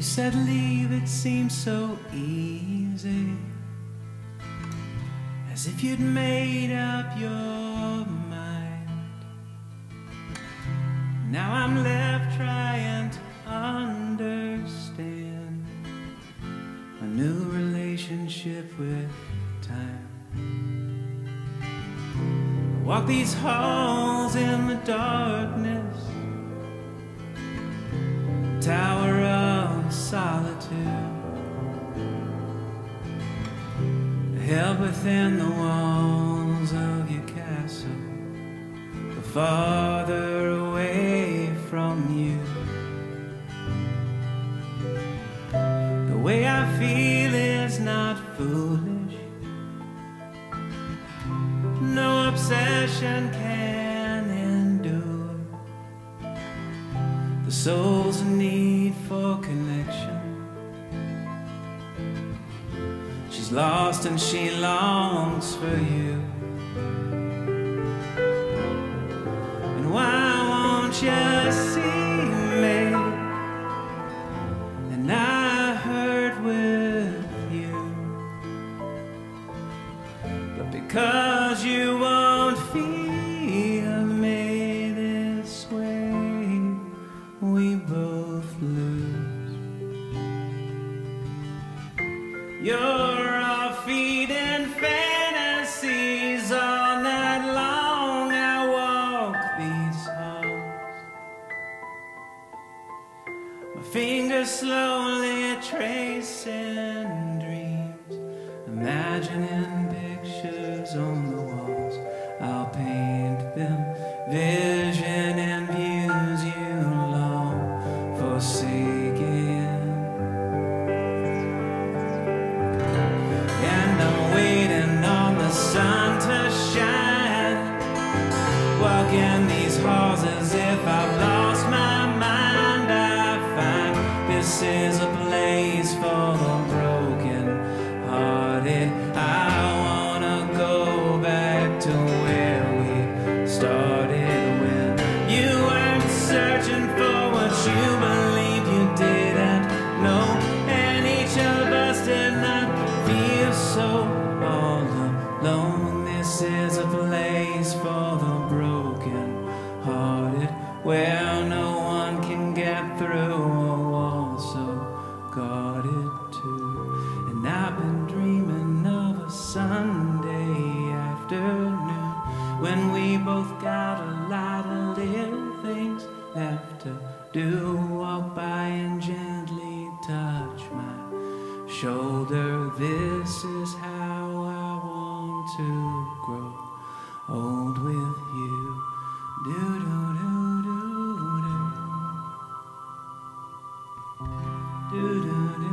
you said leave, it seemed so easy. As if you'd made up your mind. Now I'm left trying to understand a new relationship with time. I walk these halls in the darkness, solitude. held within the walls of your castle, but farther away from you. The way I feel is not foolish, no obsession can endure the soul's need Lost and she longs for you. And why won't you see me? And I hurt with you. But because you won't feel me this way, we both lose. You're slowly tracing Do do do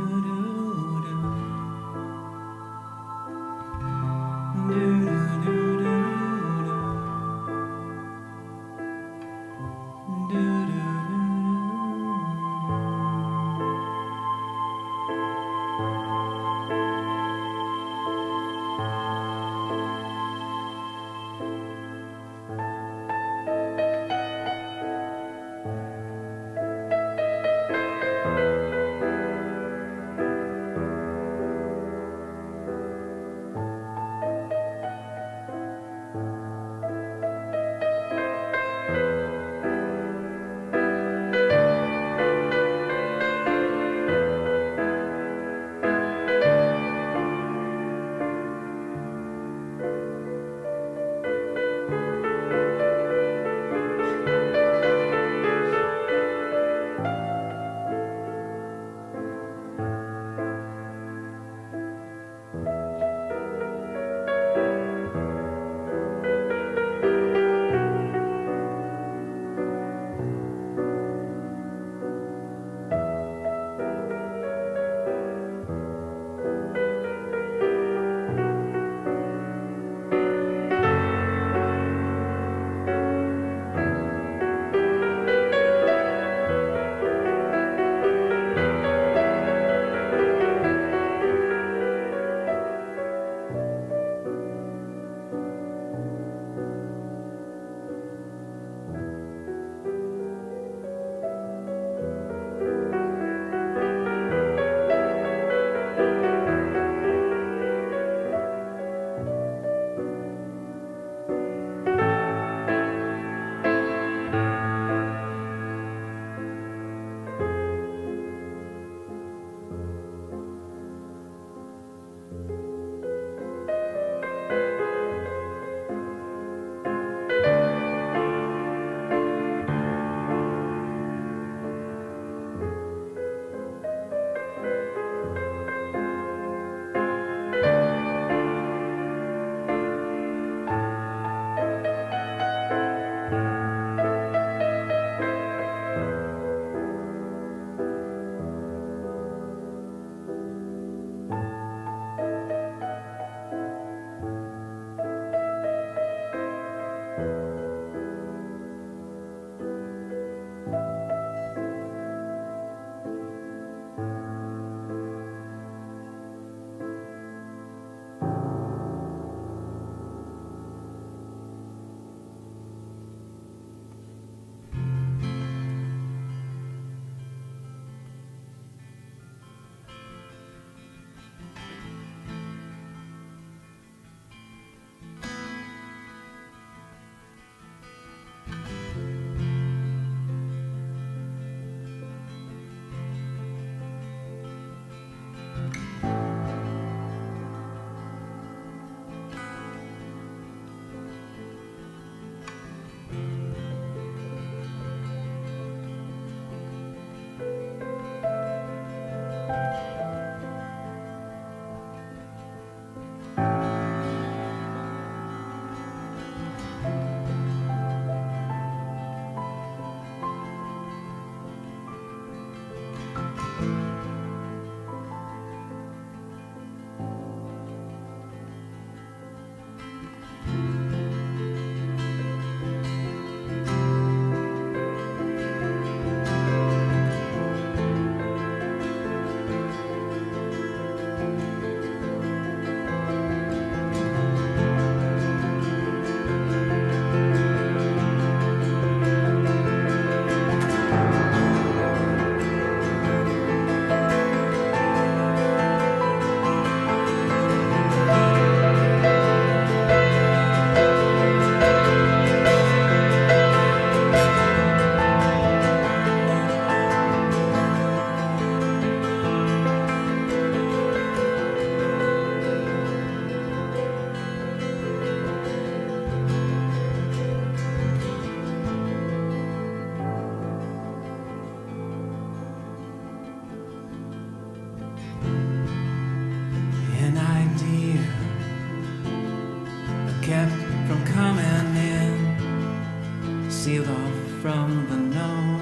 sealed off from the known,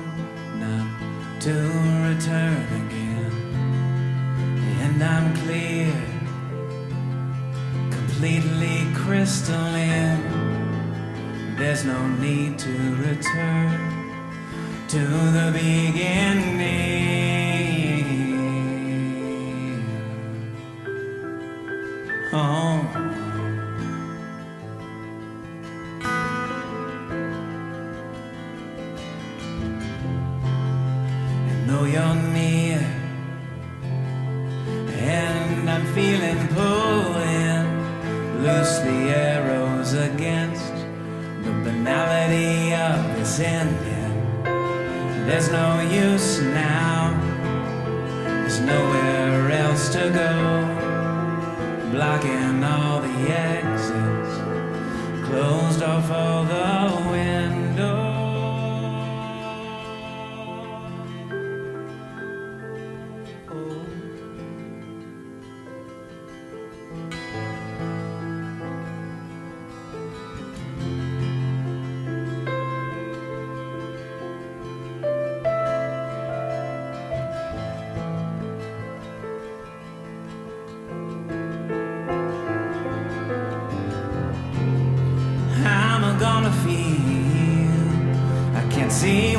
not to return again. And I'm clear, completely crystalline. There's no need to return to the beginning. Banality of ending. There's no use now, there's nowhere else to go, blocking all the exits, closed off all the windows.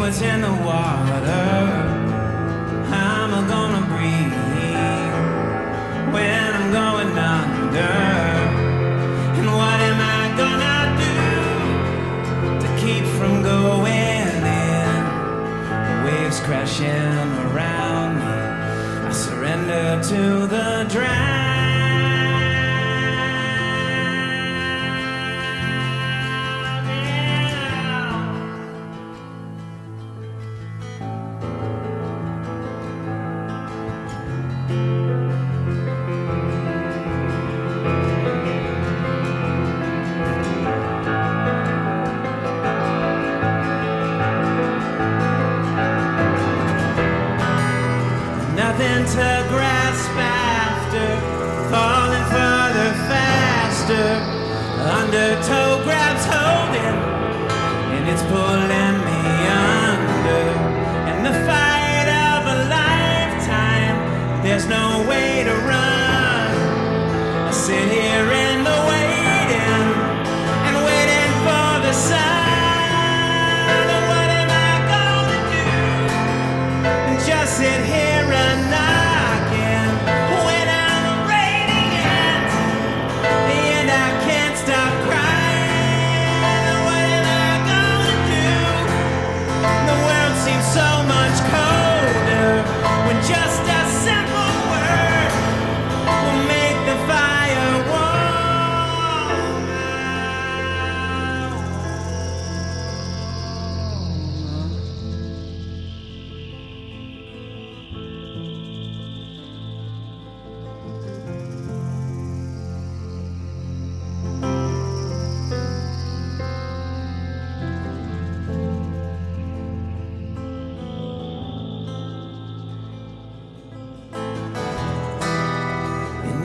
What's in the water. How am I gonna breathe when I'm going under? And what am I gonna do to keep from going in? The waves crashing around me. I surrender to the drown.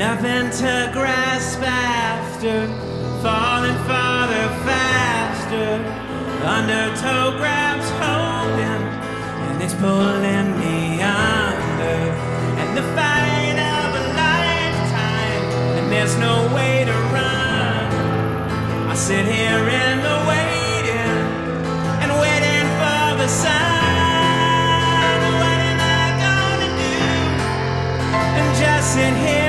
Nothing to grasp after, falling farther, faster. Undertow grabs holding, and it's pulling me under. And the fight of a lifetime, and there's no way to run. I sit here in the waiting, and waiting for the sun. What am I gonna do? and just sit here